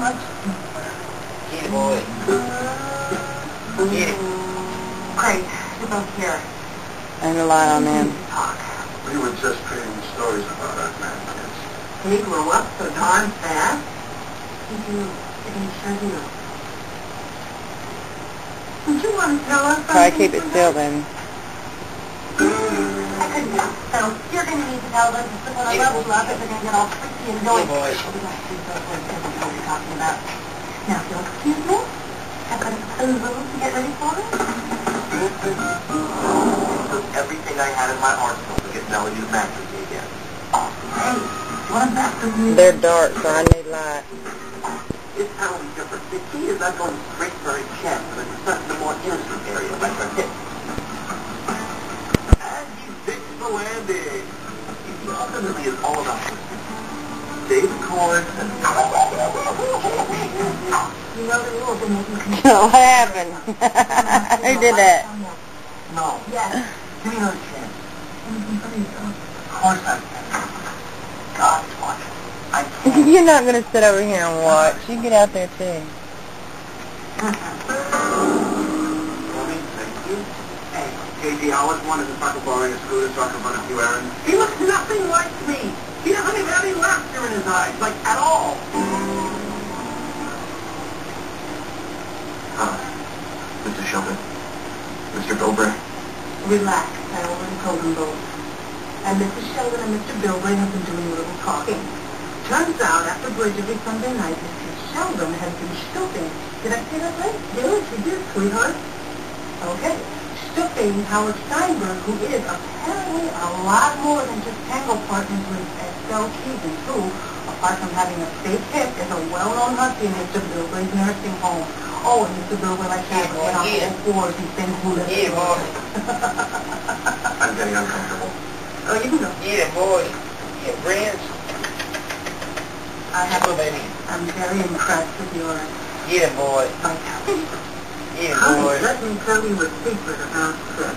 Get it, boy. Get it. Great, you're both here. And rely on them. Talk. We were just trading stories about our grandkids. He grew up so darn fast. He do. He sure do. Would you want to tell us Try to keep it still then. I couldn't do. So you're going to need to tell them that when I love you up, they're going to get all freaky and annoyed. Yeah, boy. We'll be back to you so close to what you're talking about. Now, if you'll excuse me, I've got a puzzle to get ready for us. Everything I had in my arsenal to get Melody to match with me again. Hey, what a master you They're dark, so I need light. It's totally different. The key is not going straight for her chest, but it's the more innocent area, like her hip. And he fixed the landing. He ultimately is all about Dave Corn and You what happened? Who did that? No. Yes. Give me another chance. Of course I can. God is watching. I can't. You're not going to sit over here and watch. You get out there too. JD, I always wanted to talk about borrowing a scooter so I can run a few errands. He looks nothing like me. He doesn't even have any laughter in his eyes, like at all. Sheldon. Mr. Bilbray. Relax, I already told. And Mrs. Sheldon and Mr. Bilbray have been doing a little talking. Turns out, after bridge every Sunday night, Mr. Sheldon has been stooping. Did I say that right? Yes, you did, sweetheart. Okay. Stooping Howard Steinberg, who is apparently a lot more than just tango partners with Estelle Keegan, who, apart from having a fake hip, is a well-known husky in Mr. Bilbray's nursing home. Oh, and Mr. Bilbray likes to have Yeah, boy, it on yeah. all fours. He's been hula Yeah, boy. I'm getting uncomfortable. Oh, you can go. Yeah, boy. Yeah, friends. I have Go, baby. I'm very impressed with your Yeah, boy. vitality. Yeah, Honey, boy. let me tell you a secret about sex.